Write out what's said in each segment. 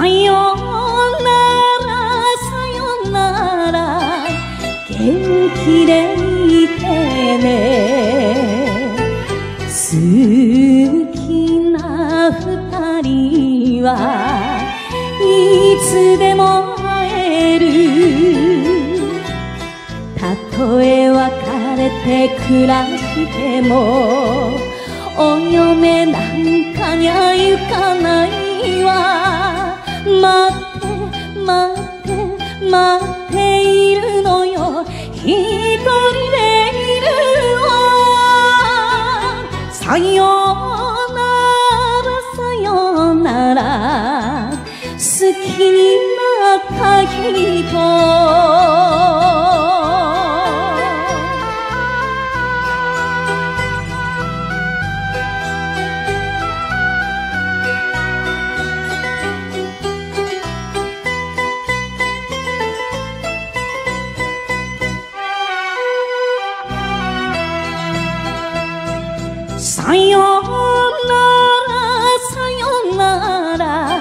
さよならさよなら元気でいてね。好きな二人はいつでも会える。たとえ別れて暮らしてもお嫁なんかにゃ行かない。待っているのよ。一人でいるわさようならさようなら。好きなった人さよならさよなら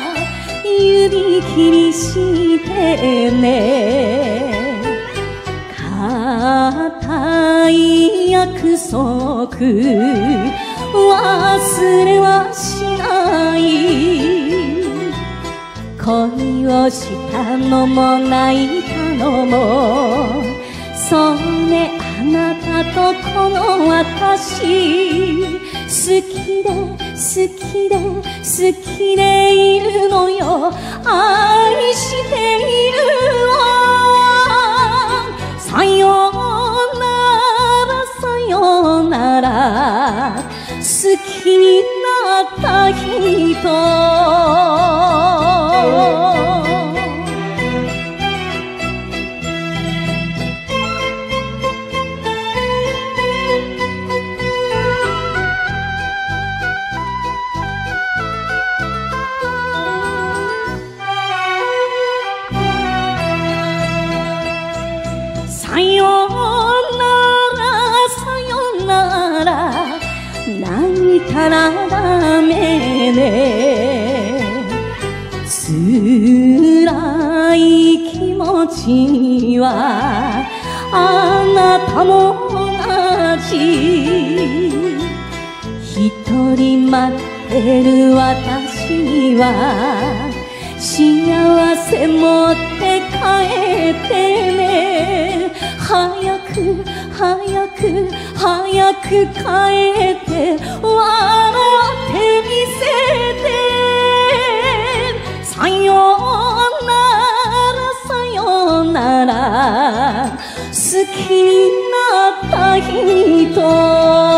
指切りしてね。固い約束忘れはしない。恋をしたのも泣いたのもそうねあなとこの私好きで好きで好きでいるのよ。愛しているわさよ。うならさようなら好きになった人。泣いたらダメね。辛い気持ちはあなたも同じ。一人待ってる私には幸せ持って帰ってね。く帰って笑ってみせて。さようならさようなら。好きになった人。